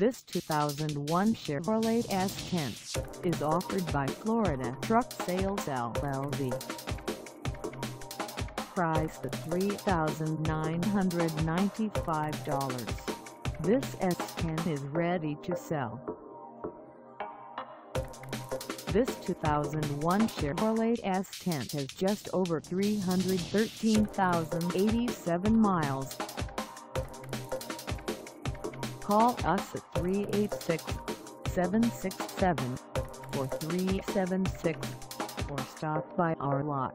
This 2001 Chevrolet S10 is offered by Florida Truck Sales LLC. Priced at $3,995, this S10 is ready to sell. This 2001 Chevrolet S10 has just over 313,087 miles. Call us at 386-767-4376 or stop by our lot.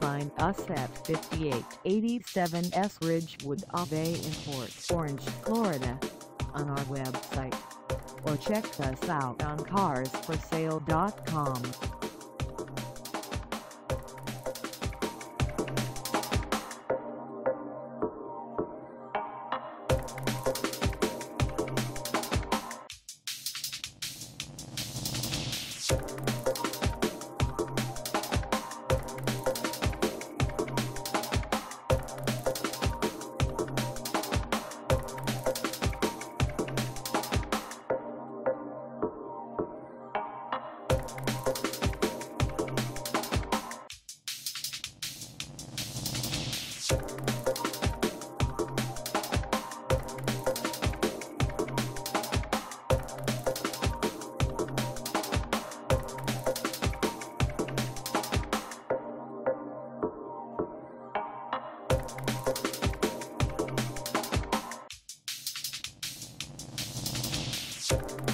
Find us at 5887 S Ridgewood Ave in Port Orange, Florida on our website or check us out on carsforsale.com. Thank